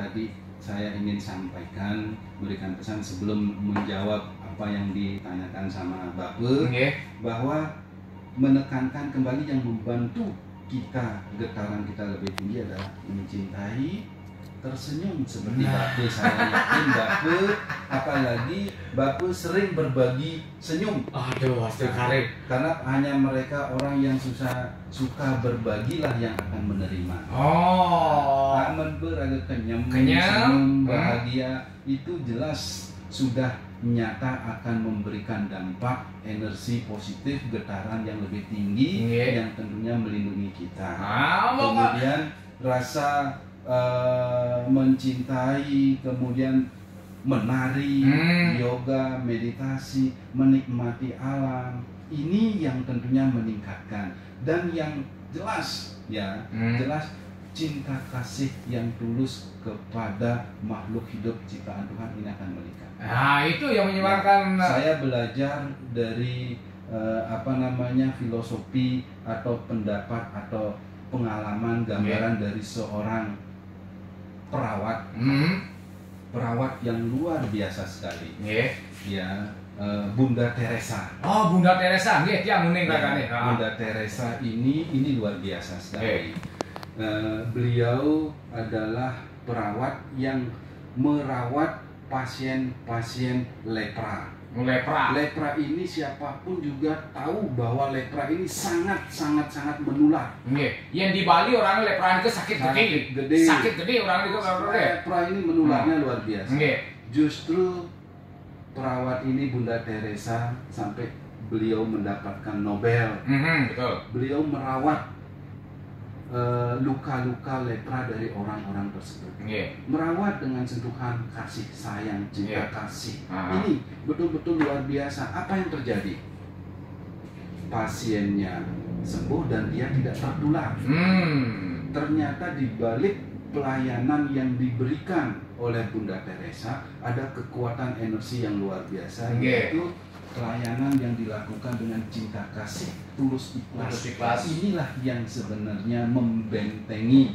tadi saya ingin sampaikan berikan pesan sebelum menjawab apa yang ditanyakan sama Bapak Nggih. bahwa menekankan kembali yang membantu kita getaran kita lebih tinggi adalah mencintai tersenyum seperti Nah. Bapak saya yakin Bapak apalagi Bapak sering berbagi senyum Aduh, Karim. karena hanya mereka orang yang susah suka berbagilah yang akan menerima Oh. Kenyam, senyum, hmm. bahagia itu jelas sudah nyata akan memberikan dampak energi positif getaran yang lebih tinggi Nggih. yang tentunya melindungi kita. Ah. Kemudian rasa eh, mencintai, kemudian menari, Hmm. yoga, meditasi, menikmati alam. Ini yang tentunya meningkatkan dan yang jelas ya, Hmm. jelas cinta kasih yang tulus kepada makhluk hidup ciptaan Tuhan ini akan meningkat. Nah, itu yang menyebarkan Saya belajar dari eh, apa namanya filosofi atau pendapat atau pengalaman gambaran dari seorang perawat Hmm. perawat yang luar biasa sekali Nggih. ya eh, Bunda Teresa Oh, Bunda Teresa nggih tiang kagane. Ah. Bunda Teresa ini ini luar biasa sekali Eh, beliau adalah perawat yang merawat pasien-pasien lepra Lepra. lepra ini siapa pun juga tahu bahwa lepra ini sangat sangat sangat menular Nggih. Yang di Bali orang lepra itu sakit gede. Sakit gede. Sakit gede orang itu lepra. lepra ini menularnya luar biasa Nggih. justru perawat ini Bunda Teresa sampai beliau mendapatkan Nobel Mhm, betul. beliau merawat eh, luka-luka lepra dari orang-orang tersebut Nggih. merawat dengan sentuhan kasih sayang cinta Iya. kasih Ah. ini betul-betul luar biasa apa yang terjadi pasiennya sembuh dan dia tidak tertular Hmm. ternyata di balik pelayanan yang diberikan oleh Bunda Teresa ada kekuatan energi yang luar biasa Nggih. yaitu pelayanan yang dilakukan dengan cinta kasih tulus ikhlas. Tulus ikhlas. inilah yang sebenarnya membentengi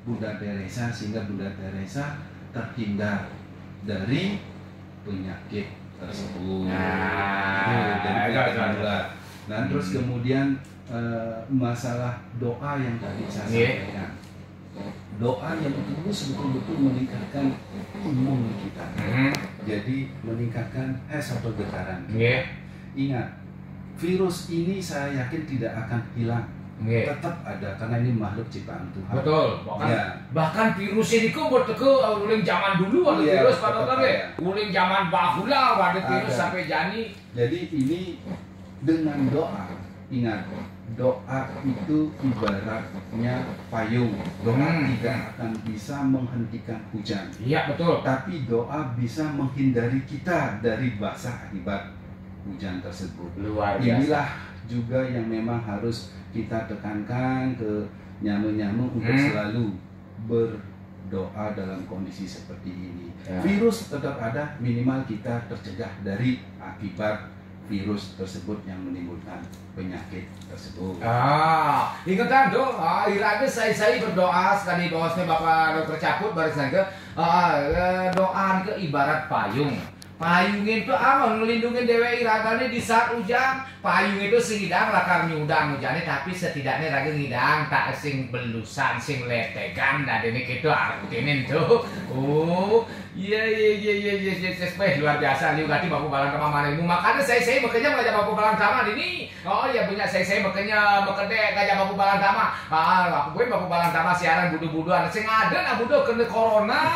Bunda Teresa sehingga Bunda Teresa terhindar dari penyakit tersebut Nah, itu. mulai. Nah, terus Hmm. kemudian eh, masalah doa yang tadi saya Nggih. sampaikan. Doa yang terus betul-betul meningkatkan imun kita. Mhm. Jadi meningkatkan es atau getaran. Nggih. Ingat, virus ini saya yakin tidak akan hilang. Nggih. Tetap ada karena ini makhluk ciptaan Tuhan. Betul. Bahkan Ya, bahkan virus ini kok buat ke uling zaman dulu ada Iya, virus pada kan ada. uling zaman bahula ada virus sampai jani jadi ini dengan doa. Ingat, doa itu ibaratnya payung. Doa Hmm. tidak akan bisa menghentikan hujan. iya betul Tapi doa bisa menghindari kita dari basah akibat hujan tersebut. luar biasa Inilah juga yang memang harus kita tekankan ke nyamu-nyamu untuk Hmm. selalu berdoa dalam kondisi seperti ini. Ya. Virus tetap ada, minimal kita tercegah dari akibat virus tersebut yang menimbulkan penyakit tersebut. Ah, ingatkan dong, ah, irade saya saya berdoa sekali bawasnya Bapak Dokter Caput barisan ke ah, eh, doa ke ibarat payung. Payung itu apa melindungi dewe iradane di saat hujan. Payung itu singidang lakar nyudang hujannya tapi setidaknya lagi ngidang tak sing belusan sing letegan nah ini gitu artinin tuh. Oh, iya iya iya iya iya iya iya luar biasa liu gati bapu balang kama mana ilmu makanya saya saya bekerja ngajak bapu balang kama ini. Oh punya saya saya bekerja bekerja ngajak bapu balang kama. Ah, aku gue bapu balang kama siaran budu-buduan sing ada nah budu kena corona.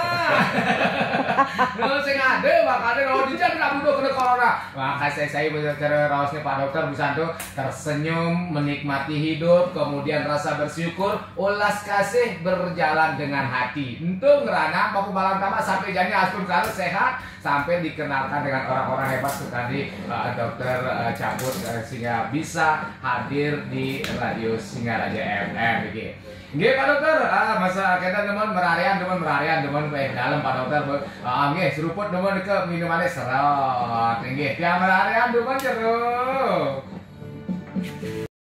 Kalau sing ada makanya kalau di jalan kamu kena corona. Maka saya saya bener rausnya Pak Dokter tuh tersenyum, menikmati hidup, kemudian rasa bersyukur, ulas kasih berjalan dengan hati. Untuk ngerana aku balang tama sampai jadi aspun kalau sehat sampai dikenalkan dengan orang-orang hebat sekali uh, Dokter uh, Cabut uh, sehingga bisa hadir di radio Singaraja FM gitu. Nggih Pak Dokter, ah masa kita teman merarian teman merarian teman baik dalam Pak Dokter. Ah seruput teman ke minumannya serot. Nggih, tiang merarian teman jeruk.